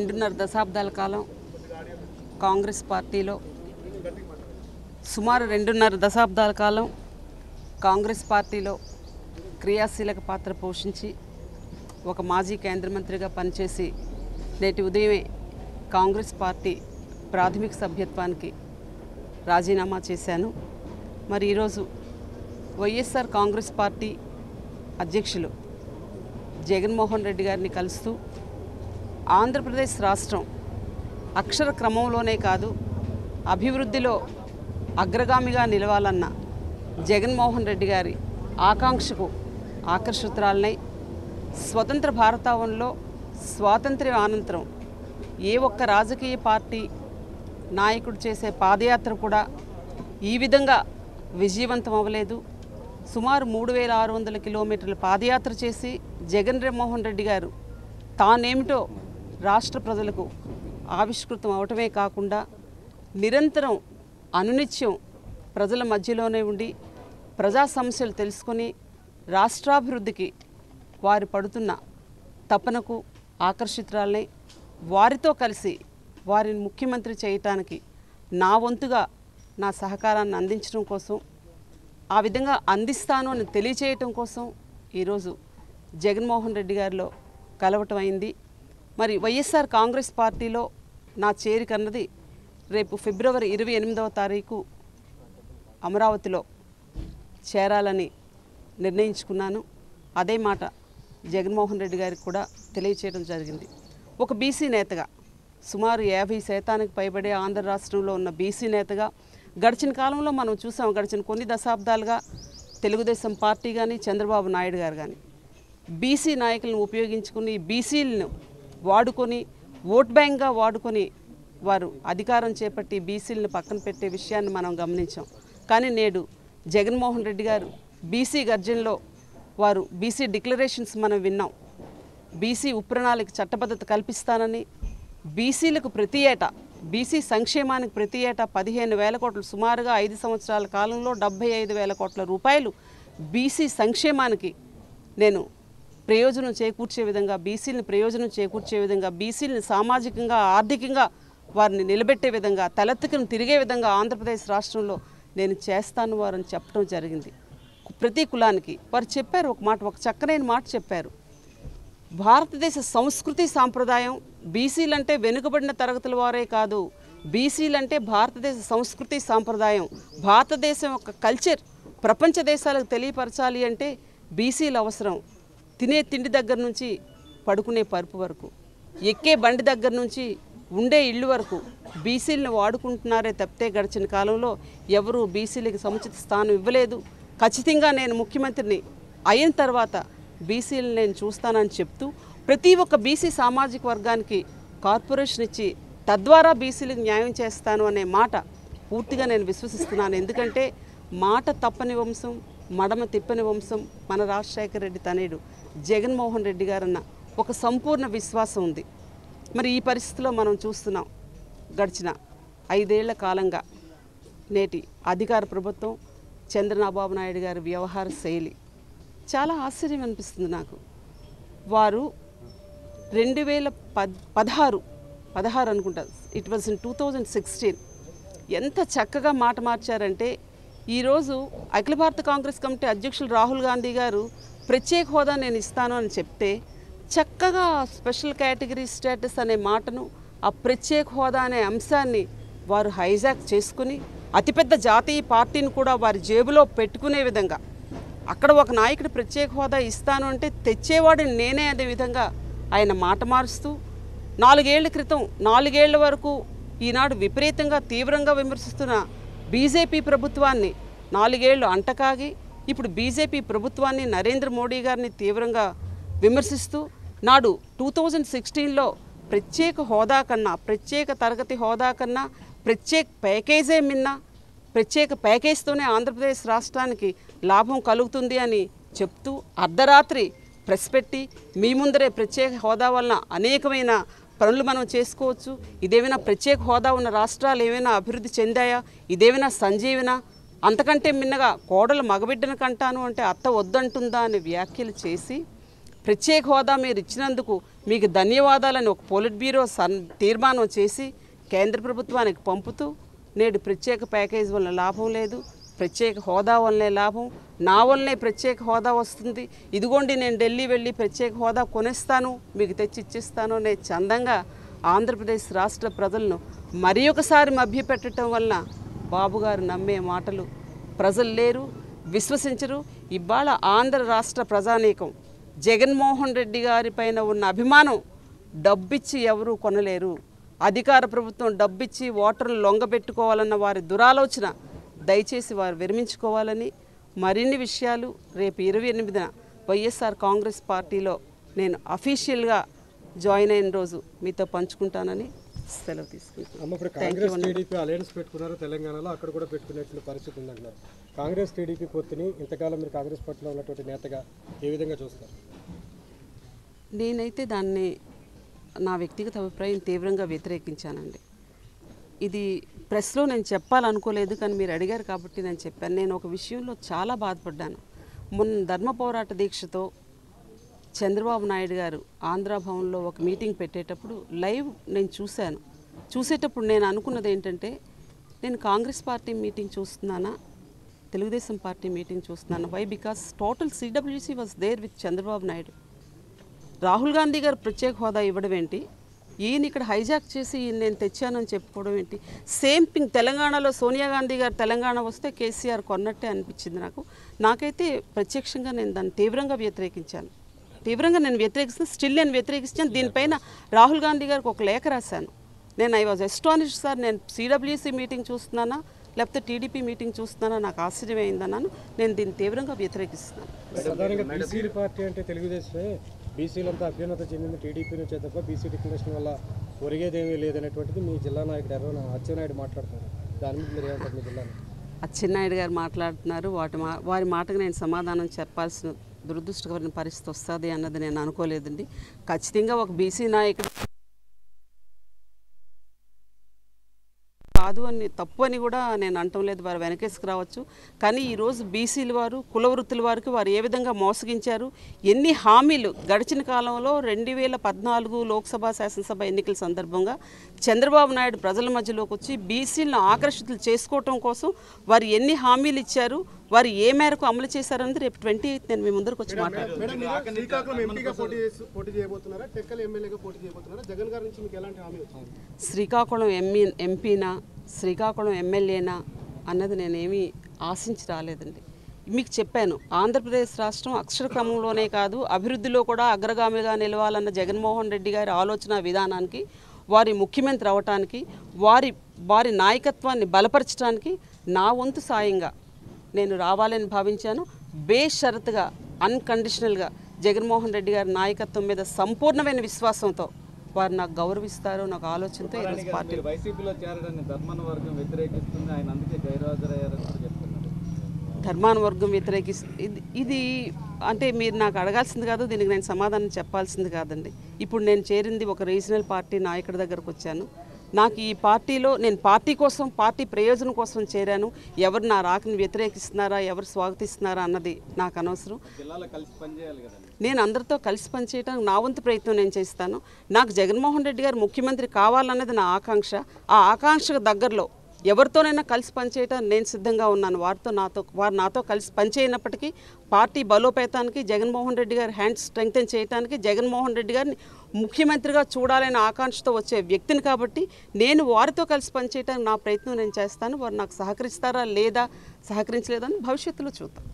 రెండున్నర దశాబ్దాల కాలం కాంగ్రెస్ పార్టీలో సుమారు రెండున్నర దశాబ్దాల కాలం కాంగ్రెస్ పార్టీలో క్రియాశీలక పాత్ర పోషించి ఒక మాజీ కేంద్ర మంత్రిగా పనిచేసి నేటి ఉదయమే కాంగ్రెస్ పార్టీ ప్రాథమిక సభ్యత్వానికి రాజీనామా చేశాను. మరి ఈరోజు వైఎస్ఆర్ కాంగ్రెస్ పార్టీ అధ్యక్షులు జగన్మోహన్ రెడ్డి గారిని కలుస్తూ ఆంధ్రప్రదేశ్ రాష్ట్రం అక్షర క్రమంలోనే కాదు అభివృద్ధిలో అగ్రగామిగా నిలవాలన్న జగన్మోహన్ రెడ్డి గారి ఆకాంక్షకు ఆకర్షితురాలనై స్వతంత్ర భారతావనంలో స్వాతంత్ర్యం అనంతరం ఏ ఒక్క రాజకీయ పార్టీ నాయకుడు చేసే పాదయాత్ర కూడా ఈ విధంగా విజయవంతం అవ్వలేదు. సుమారు మూడు వేల ఆరు వందల కిలోమీటర్ల పాదయాత్ర చేసి జగన్ మోహన్ రెడ్డి గారు తానేమిటో రాష్ట్ర ప్రజలకు ఆవిష్కృతం అవటమే కాకుండా నిరంతరం అనునిత్యం ప్రజల మధ్యలోనే ఉండి ప్రజా సమస్యలు తెలుసుకొని రాష్ట్రాభివృద్ధికి వారు పడుతున్న తపనకు ఆకర్షితురాలని వారితో కలిసి వారిని ముఖ్యమంత్రి చేయటానికి నా వంతుగా నా సహకారాన్ని అందించడం కోసం ఆ విధంగా అందిస్తాను అని తెలియచేయటం కోసం ఈరోజు జగన్మోహన్ రెడ్డి గారిలో కలవటం అయింది. మరి వైఎస్ఆర్ కాంగ్రెస్ పార్టీలో నా చేరిక అన్నది రేపు ఫిబ్రవరి ఇరవై ఎనిమిదవ తారీఖు అమరావతిలో చేరాలని నిర్ణయించుకున్నాను. అదే మాట జగన్మోహన్ రెడ్డి గారికి కూడా తెలియచేయడం జరిగింది. ఒక బీసీ నేతగా సుమారు యాభై శాతానికి పైబడే ఆంధ్ర రాష్ట్రంలో ఉన్న బీసీ నేతగా గడిచిన కాలంలో మనం చూసాం గడిచిన కొన్ని దశాబ్దాలుగా తెలుగుదేశం పార్టీ కానీ చంద్రబాబు నాయుడు గారు కానీ బీసీ నాయకులను ఉపయోగించుకుని బీసీలను వాడుకొని ఓట్ బ్యాంక్గా వాడుకొని వారు అధికారం చేపట్టి బీసీలను పక్కన పెట్టే విషయాన్ని మనం గమనించాం. కానీ నేడు జగన్మోహన్ రెడ్డి గారు బీసీ గర్జనలో వారు బీసీ డిక్లరేషన్స్ మనం విన్నాం. బీసీ ఉపరణాళిక చట్టబద్ధత కల్పిస్తానని బీసీలకు ప్రతి ఏటా బీసీ సంక్షేమానికి ప్రతి ఏటా పదిహేను వేల కోట్లు సుమారుగా ఐదు సంవత్సరాల కాలంలో డెబ్బై ఐదు వేల కోట్ల రూపాయలు బీసీ సంక్షేమానికి నేను ప్రయోజనం చేకూర్చే విధంగా బీసీలను ప్రయోజనం చేకూర్చే విధంగా బీసీలను సామాజికంగా ఆర్థికంగా వారిని నిలబెట్టే విధంగా తలెత్తుకుని తిరిగే విధంగా ఆంధ్రప్రదేశ్ రాష్ట్రంలో నేను చేస్తాను వారని చెప్పడం జరిగింది. ప్రతి కులానికి వారు చెప్పారు ఒక మాట ఒక చక్కనైన మాట చెప్పారు. భారతదేశ సంస్కృతి సాంప్రదాయం బీసీలంటే వెనుకబడిన తరగతుల వారే కాదు. బీసీలంటే భారతదేశ సంస్కృతి సాంప్రదాయం భారతదేశం యొక్క కల్చర్ ప్రపంచ దేశాలకు తెలియపరచాలి అంటే బీసీలు అవసరం. తినే తిండి దగ్గర నుంచి పడుకునే పరుపు వరకు ఎక్కే బండి దగ్గర నుంచి ఉండే ఇళ్ళు వరకు బీసీలను వాడుకుంటున్నారే తప్పితే గడిచిన కాలంలో ఎవరు బీసీలకి సముచిత స్థానం ఇవ్వలేదు. ఖచ్చితంగా నేను ముఖ్యమంత్రిని అయిన తర్వాత బీసీలను నేను చూస్తానని చెప్తూ ప్రతి ఒక్క బీసీ సామాజిక వర్గానికి కార్పొరేషన్ ఇచ్చి తద్వారా బీసీలకు న్యాయం చేస్తాను అనే మాట పూర్తిగా నేను విశ్వసిస్తున్నాను. ఎందుకంటే మాట తప్పని వంశం మడమ తిప్పని వంశం మన రాజశేఖర రెడ్డి తనేడు జగన్మోహన్ రెడ్డి గారన్న ఒక సంపూర్ణ విశ్వాసం ఉంది. మరి ఈ పరిస్థితిలో మనం చూస్తున్నాం గడిచిన ఐదేళ్ళ కాలంగా నేటి అధికార ప్రభుత్వం చంద్రబాబు నాయుడు గారి వ్యవహార శైలి చాలా ఆశ్చర్యం అనిపిస్తుంది నాకు. వారు రెండు వేల పద్ పదహారు పదహారు అనుకుంటా it was in two thousand sixteen. ఎంత చక్కగా మాట మార్చారంటే ఈరోజు అఖిల భారత కాంగ్రెస్ కమిటీ అధ్యక్షులు రాహుల్ గాంధీ గారు ప్రత్యేక హోదా నేను ఇస్తాను అని చెప్తే చక్కగా స్పెషల్ కేటగిరీ స్టేటస్ అనే మాటను ఆ ప్రత్యేక హోదా అనే అంశాన్ని వారు హైజాక్ చేసుకుని అతిపెద్ద జాతీయ పార్టీని కూడా వారి జేబులో పెట్టుకునే విధంగా అక్కడ ఒక నాయకుడు ప్రత్యేక హోదా ఇస్తాను అంటే తెచ్చేవాడిని నేనే అనే విధంగా ఆయన మాట మారుస్తూ నాలుగేళ్ళ క్రితం నాలుగేళ్ళ వరకు ఈనాడు విపరీతంగా తీవ్రంగా విమర్శిస్తున్న బీజేపీ ప్రభుత్వాన్ని నాలుగేళ్ళు అంటకాగి ఇప్పుడు బీజేపీ ప్రభుత్వాన్ని నరేంద్ర మోడీ గారిని తీవ్రంగా విమర్శిస్తూ నాడు టూ థౌజండ్ సిక్స్టీన్లో ప్రత్యేక హోదా కన్నా ప్రత్యేక తరగతి హోదా కన్నా ప్రత్యేక ప్యాకేజే మిన్నా ప్రత్యేక ప్యాకేజ్తోనే ఆంధ్రప్రదేశ్ రాష్ట్రానికి లాభం కలుగుతుంది అని చెప్తూ అర్ధరాత్రి ప్రెస్ పెట్టి మీ ముందరే ప్రత్యేక హోదా వలన అనేకమైన పనులు మనం చేసుకోవచ్చు. ఇదేమైనా ప్రత్యేక హోదా ఉన్న రాష్ట్రాలు ఏమైనా అభివృద్ధి చెందాయా? ఇదేమైనా సంజీవన? అంతకంటే మిన్నగా కోడలు మగబిడ్డను కంటాను అంటే అత్త వద్దంటుందా అని వ్యాఖ్యలు చేసి ప్రత్యేక హోదా మీరు ఇచ్చినందుకు మీకు ధన్యవాదాలని ఒక పోలిట్ బ్యూరో సన్ తీర్మానం చేసి కేంద్ర ప్రభుత్వానికి పంపుతూ నేడు ప్రత్యేక ప్యాకేజ్ వల్ల లాభం లేదు ప్రత్యేక హోదా వల్లనే లాభం నా వల్లనే ప్రత్యేక హోదా వస్తుంది ఇదిగోండి నేను ఢిల్లీ వెళ్ళి ప్రత్యేక హోదా కొనిస్తాను మీకు తెచ్చి ఇచ్చిస్తాను అనే చందంగా ఆంధ్రప్రదేశ్ రాష్ట్ర ప్రజలను మరి ఒకసారి మభ్యపెట్టడం వలన బాబుగారు నమ్మే మాటలు ప్రజలు లేరు విశ్వసించరు. ఇవాళ ఆంధ్ర రాష్ట్ర ప్రజానీకం జగన్మోహన్ రెడ్డి గారి పైన ఉన్న అభిమానం డబ్బిచ్చి ఎవరూ కొనలేరు. అధికార ప్రభుత్వం డబ్బిచ్చి ఓటర్లు లొంగబెట్టుకోవాలన్న వారి దురాలోచన దయచేసి వారు విరమించుకోవాలని మరిన్ని విషయాలు రేపు ఇరవై ఎనిమిదిన వైఎస్ఆర్ కాంగ్రెస్ పార్టీలో నేను అఫీషియల్గా జాయిన్ అయిన రోజు మీతో పంచుకుంటానని సెలవు తీసుకుంటాను అమ్మ ఇప్పుడు కాంగ్రెస్ టీడీపీ అలయన్స్ పెట్టుకున్నారు తెలంగాణలో? అక్కడ కూడా పెట్టుకునేటువంటి పరిస్థితి ఉందంటున్నారు కాంగ్రెస్ టీడీపీ పొత్తుని ఇంతకాలం మీరు కాంగ్రెస్ పార్టీలో ఉన్నటువంటి నేతగా ఏ విధంగా చూస్తారు? నేనైతే దాన్ని నా వ్యక్తిగత అభిప్రాయం తీవ్రంగా వ్యతిరేకించానండి. ఇది ప్రెస్లో నేను చెప్పాలనుకోలేదు కానీ మీరు అడిగారు కాబట్టి నేను చెప్పాను. నేను ఒక విషయంలో చాలా బాధపడ్డాను. మొన్న ధర్మ పోరాట దీక్షతో చంద్రబాబు నాయుడు గారు ఆంధ్ర భవన్లో ఒక మీటింగ్ పెట్టేటప్పుడు లైవ్ నేను చూశాను. చూసేటప్పుడు నేను అనుకున్నది ఏంటంటే నేను కాంగ్రెస్ పార్టీ మీటింగ్ చూస్తున్నానా తెలుగుదేశం పార్టీ మీటింగ్ చూస్తున్నాను? Why because total CWC was there with Chandrababu Naidu. Rahul Gandhi garu ప్రత్యేక హోదా ఇవ్వడం ఏంటి? ఈయన ఇక్కడ హైజాక్ చేసి ఈయన నేను తెచ్చానని చెప్పుకోవడం ఏంటి? సేమ్ థింగ్ తెలంగాణలో సోనియా గాంధీ గారు తెలంగాణ వస్తే కేసీఆర్ కొన్నట్టే అనిపించింది నాకు. నాకైతే ప్రత్యక్షంగా నేను దాన్ని తీవ్రంగా వ్యతిరేకించాను. తీవ్రంగా నేను వ్యతిరేకిస్తాను స్టిల్ నేను వ్యతిరేకిస్తాను దీనిపైన రాహుల్ గాంధీ గారికి ఒక లేఖ రాశాను. నేను ఐ వాజ్ ఎస్టానిష్ సార్ నేను సిడబ్ల్యూసీ మీటింగ్ చూస్తున్నానా లేకపోతే టీడీపీ మీటింగ్ చూస్తున్నానా నాకు ఆశ్చర్యమైందన్నాను నేను దీన్ని తీవ్రంగా వ్యతిరేకిస్తున్నాను. పార్టీ అంటే తెలుగుదేశమే. బీసీలంతా అభ్యున్నత చెందింది టీడీపీ నుంచే తప్ప బీసీ డిక్లరేషన్ వల్ల ఒరిగేదేమీ లేదనేటువంటిది మీ జిల్లా నాయకుడు ఎర్రన అచ్చెన్నాయుడు మాట్లాడుతున్నారు. దాని మీద మీరు ఏమంటారు మీ జిల్లాలో అచ్చెన్నాయుడు గారు మాట్లాడుతున్నారు. వాటి మా వారి మాటకు నేను సమాధానం చెప్పాల్సిన దురదృష్టకరమైన పరిస్థితి వస్తుంది అన్నది నేను అనుకోలేదండి. ఖచ్చితంగా ఒక బీసీ నాయకుడు కాదు అని తప్పు అని కూడా నేను అనటం లేదు. వారు వెనకేసుకు రావచ్చు. కానీ ఈరోజు బీసీల వారు కుల వృత్తుల వారికి వారు ఏ విధంగా మోసగించారు? ఎన్ని హామీలు గడిచిన కాలంలో రెండు వేల పద్నాలుగు లోక్సభ శాసనసభ ఎన్నికల సందర్భంగా చంద్రబాబు నాయుడు ప్రజల మధ్యలోకి వచ్చి బీసీలను ఆకర్షితులు చేసుకోవటం కోసం వారు ఎన్ని హామీలు ఇచ్చారు? వారు ఏ మేరకు అమలు చేశారన్నది రేపు ట్వంటీ ఎయిత్ నేను మీ ముందరకు వచ్చి మాట్లాడతాను. శ్రీకాకుళం ఎంఈ ఎంపీనా శ్రీకాకుళం ఎమ్మెల్యేనా అన్నది నేనేమీ ఆశించి రాలేదండి. మీకు చెప్పాను ఆంధ్రప్రదేశ్ రాష్ట్రం అక్షర క్రమంలోనే కాదు అభివృద్ధిలో కూడా అగ్రగామిగా నిలవాలన్న జగన్మోహన్ రెడ్డి గారి ఆలోచన విధానానికి వారి ముఖ్యమంత్రి అవటానికి వారి వారి నాయకత్వాన్ని బలపరచడానికి నా వంతు సాయంగా నేను రావాలని భావించాను. బేషరతుగా అన్కండిషనల్గా జగన్మోహన్ రెడ్డి గారి నాయకత్వం మీద సంపూర్ణమైన విశ్వాసంతో వారు నాకు గౌరవిస్తారు నాకు ఆలోచనతో ఈరోజు పార్టీ మీరు వైసీపీలో చేరడాన్ని ధర్మన వర్గం వ్యతిరేకిస్తుంది. ఆయన అందుకే గైరాజరయ్యారని కూడా చెప్తున్నారు. ధర్మాన వర్గం వ్యతిరేకిస్తుంది ఇది ఇది అంటే మీరు నాకు అడగాల్సింది కాదు దీనికి నేను సమాధానం చెప్పాల్సింది కాదండి. ఇప్పుడు నేను చేరింది ఒక రీజనల్ పార్టీ నాయకుడి దగ్గరకు వచ్చాను. నాకు ఈ పార్టీలో నేను పార్టీ కోసం పార్టీ ప్రయోజనం కోసం చేరాను. ఎవరు నా రాకని వ్యతిరేకిస్తున్నారా ఎవరు స్వాగతిస్తున్నారా అన్నది నాకు అనవసరం. నేను అందరితో కలిసి పనిచేయడానికి నా వంతు ప్రయత్నం నేను చేస్తాను. నాకు జగన్మోహన్ రెడ్డి గారు ముఖ్యమంత్రి కావాలన్నది నా ఆకాంక్ష. ఆ ఆకాంక్షకు దగ్గరలో ఎవరితోనైనా కలిసి పనిచేయటం నేను సిద్ధంగా ఉన్నాను. వారితో నాతో వారు నాతో కలిసి పనిచేయనప్పటికీ పార్టీ బలోపేతానికి జగన్మోహన్ రెడ్డి గారి హ్యాండ్ స్ట్రెంగ్తెన్ చేయడానికి జగన్మోహన్ రెడ్డి గారిని ముఖ్యమంత్రిగా చూడాలనే ఆకాంక్షతో వచ్చే వ్యక్తిని కాబట్టి నేను వారితో కలిసి పనిచేయడానికి నా ప్రయత్నం నేను చేస్తాను. వారు నాకు సహకరిస్తారా లేదా సహకరించలేదని భవిష్యత్తులో చూద్దాం.